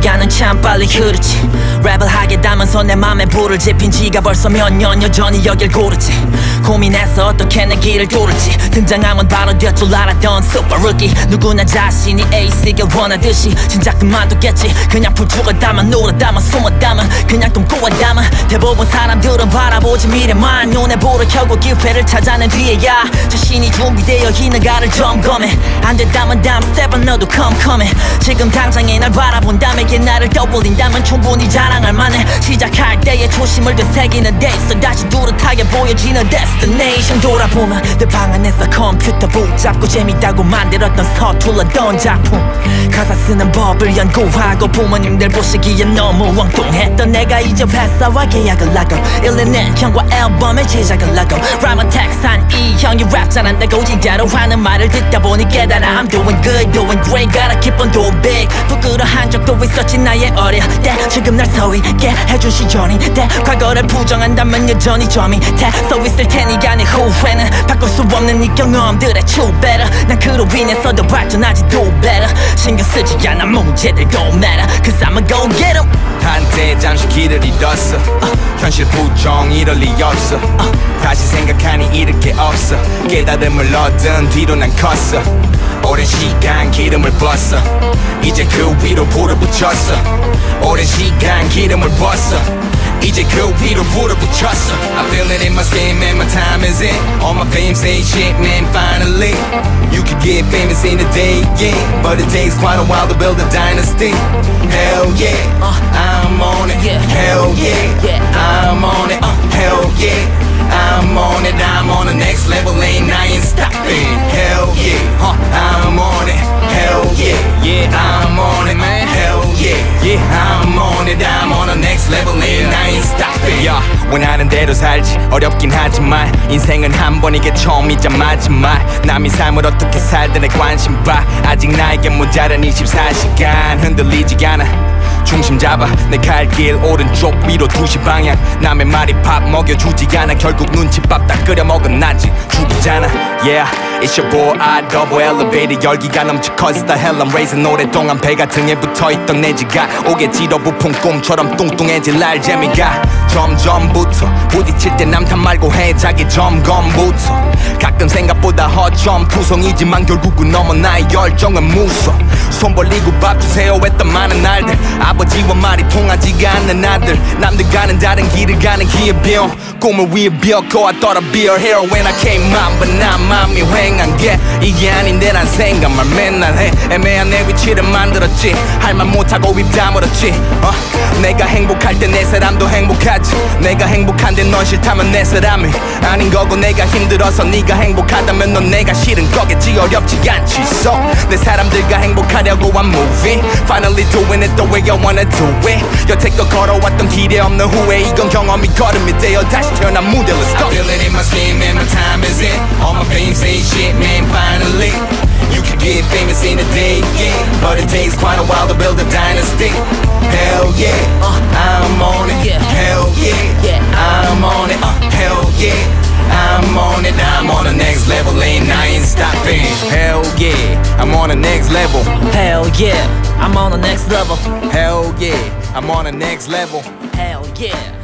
시간은 참 빨리 흐르지. 랩을 하겠다면서 내 맘에 불을 지핀 지가 벌써 몇 년 여전히 여길 고르지 고민해서 어떻게 내 길을 뚫을지. 등장하면 바로 될줄 알았던 슈퍼 루키 누구나 자신이 에이스길 원하듯이 진작 그만뒀겠지. 그냥 풀죽었다면 놀았다면 숨었다면 그냥 꿈꾸었다면 대부분 사람들은 바라보지 미래만 눈에 불을 켜고 기회를 찾아낸 뒤에야 자신이 준비되어 있는 가를 점검해. 안 된다면 다음 스텝은 너도 컴컴해. 지금 당장에 날 바라본다면 옛날을 떠올린다면 충분히 자랑할 만해. 시작할 때의 초심을 되새기는 데 있어 다시 뚜렷하게 보여지는 destination 돌아보면 내 방 안에서 컴퓨터 붙잡고 재밌다고 만들었던 서툴렀던 작품. 가사 쓰는 법을 연구하고 부모님들 보시기엔 너무 엉뚱했던 내가 이제 회사와 계약을 하고 1년 내 형과 앨범을 제작을 하고 라마 텍스한 이 형이 랩 잘한다고 진짜로 하는 말을 듣다 보니 깨달아 I'm doing good doing great gotta keep on doing big. 부끄러한 적도 있었지 나의 어릴 때. 지금 날 서 있게 해준 시절이 돼 과거를 부정한다면 여전히 저 밑에 서 있을 테니까 내 후회는 바꿀 수 없는 이 경험들의 추배를. 난 그로 인해서도 발전하지도 better. 신경 쓰지 않아 문제들도 matter. Cause I'ma go get 'em. 한때 잠시 길을 잃었어. 현실 부정 이럴 리 없어. 다시 생각하니 잃을 게 없어. 깨달음을 얻은 뒤로 난 컸어. 오랜 시간 기름을 부었어. 이제 그 위로 불을 붙였어. 오랜 시간 기름을 부었어 이제 그 위로 불을 붙였어 I feel it in my skin man my time is in All my fame say shit man finally You could get famous in a day yeah But it takes quite a while to build a dynasty Hell yeah I'm on it Yeah. Hell yeah Yeah. I'm on it uh, Hell yeah Yeah, yeah, I'm on it, I'm on the next level, ain't I ain't stopping. 야, 원하는 대로 살지 어렵긴 하지만 인생은 한 번이게 처음이자 마지막. 남의 삶을 어떻게 살든 내 관심 봐. 아직 나에게 모자란 24시간 흔들리지 않아. 중심 잡아 내 갈 길 오른쪽 위로 두시 방향. 남의 말이 밥 먹여주지 않아. 결국 눈치 밥 다 끓여 먹은 나지 죽이잖아. Yeah It's your boy I double elevated. 열기가 넘치 cause the hell. I'm raising 오랫동안 배가 등에 붙어있던 내 지가. 오겠지로 부푼 꿈처럼 뚱뚱해질 날 재미가. 점점부터 부딪힐 때 남탓 말고 해. 자기 점검부터. 가끔 생각보다 허점 투성이지만 결국은 넘어 나의 열정은 무서. 손 벌리고 밥 주세요 했던 많은 날들. 아버지와 말이 통하지가 않는 아들. 남들과는 다른 길을 가는 기회병 꿈을 위해 비었고 I thought I'd be a hero when I came out but 난 마음이 휑 한게 이게 아닌데 난 생각만 맨날 해. 애매한 내 위치를 만들었지. 할 말 못하고 입 다물었지. 어? 내가 행복할 때 내 사람도 행복하지. 내가 행복한데 넌 싫다면 내 사람이 아닌 거고 내가 힘들어서 네가 행복하다면 넌 내가 싫은 거겠지 어렵지 않지 so 내 사람들과 행복하려고 I'm moving finally doing it the way I wanna do it 여태껏 걸어왔던 길에 없는 후회 이건 경험이 걸음이 되어 다시 태어난 무대 Let's go I feel it in my skin man my time is in All my fame say shit man finally You can get famous in a day, yeah But it takes quite a while to build a dynasty Hell yeah, uh, I'm on it Yeah. Hell yeah, Yeah. I'm on it uh, Hell yeah I'm on it, I'm on the next level, ain't I ain't stopping. Hell yeah, I'm on the next level. Hell yeah I'm on the next level Hell yeah, I'm on the next level. Hell yeah